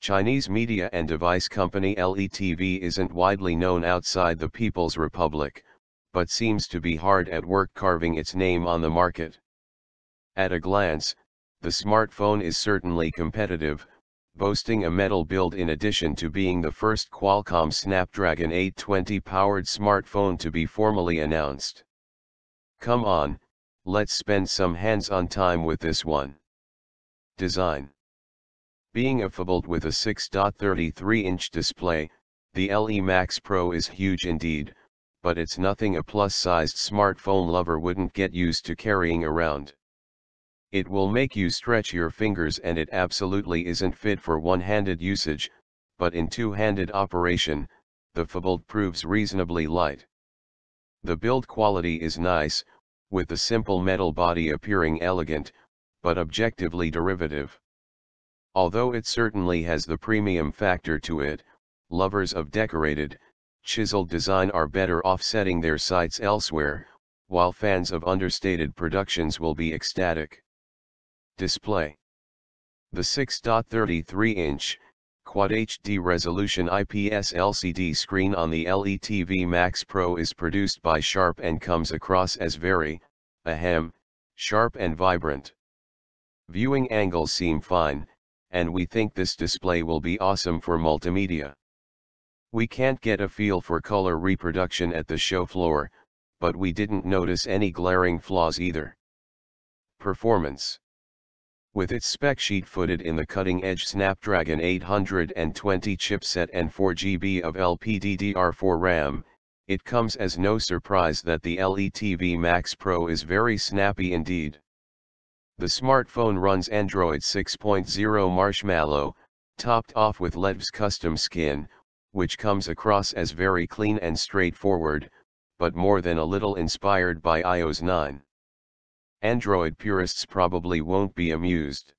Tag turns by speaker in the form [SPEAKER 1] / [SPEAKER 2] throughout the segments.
[SPEAKER 1] Chinese media and device company LETV isn't widely known outside the People's Republic, but seems to be hard at work carving its name on the market. At a glance, the smartphone is certainly competitive, boasting a metal build in addition to being the first Qualcomm Snapdragon 820 powered smartphone to be formally announced. Come on, let's spend some hands-on time with this one. Design being a phablet with a 6.33-inch display, the LE Max Pro is huge indeed, but it's nothing a plus-sized smartphone lover wouldn't get used to carrying around. It will make you stretch your fingers and it absolutely isn't fit for one-handed usage, but in two-handed operation, the phablet proves reasonably light. The build quality is nice, with the simple metal body appearing elegant, but objectively derivative. Although it certainly has the premium factor to it, lovers of decorated, chiseled design are better off setting their sights elsewhere, while fans of understated productions will be ecstatic. Display The 6.33-inch, Quad HD resolution IPS LCD screen on the LETV Max Pro is produced by Sharp and comes across as very, ahem, sharp and vibrant. Viewing angles seem fine, and we think this display will be awesome for multimedia. We can't get a feel for color reproduction at the show floor, but we didn't notice any glaring flaws either. Performance With its spec sheet footed in the cutting-edge Snapdragon 820 chipset and 4GB of LPDDR4 RAM, it comes as no surprise that the LETV Max Pro is very snappy indeed. The smartphone runs Android 6.0 Marshmallow, topped off with LETV's custom skin, which comes across as very clean and straightforward, but more than a little inspired by iOS 9. Android purists probably won't be amused.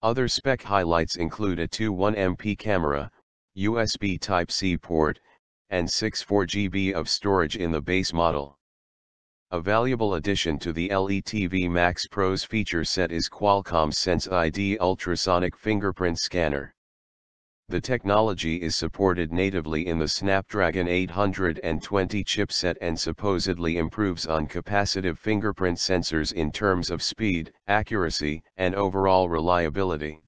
[SPEAKER 1] Other spec highlights include a 2.1MP camera, USB Type-C port, and 64GB of storage in the base model. A valuable addition to the LETV Max Pro's feature set is Qualcomm's Sense ID ultrasonic fingerprint scanner. The technology is supported natively in the Snapdragon 820 chipset and supposedly improves on capacitive fingerprint sensors in terms of speed, accuracy, and overall reliability.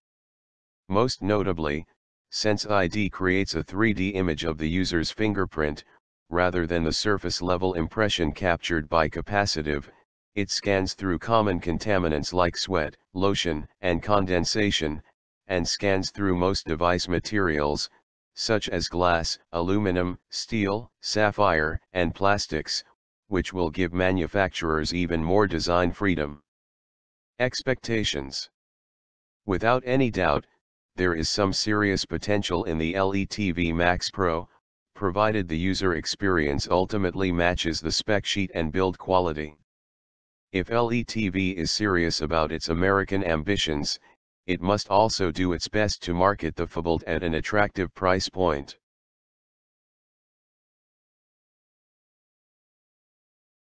[SPEAKER 1] Most notably, Sense ID creates a 3D image of the user's fingerprint, rather than the surface-level impression captured by capacitive, it scans through common contaminants like sweat, lotion, and condensation, and scans through most device materials, such as glass, aluminum, steel, sapphire, and plastics, which will give manufacturers even more design freedom. Expectations Without any doubt, there is some serious potential in the LETV Max Pro, provided the user experience ultimately matches the spec sheet and build quality. If LETV is serious about its American ambitions, it must also do its best to market the phablet at an attractive price point.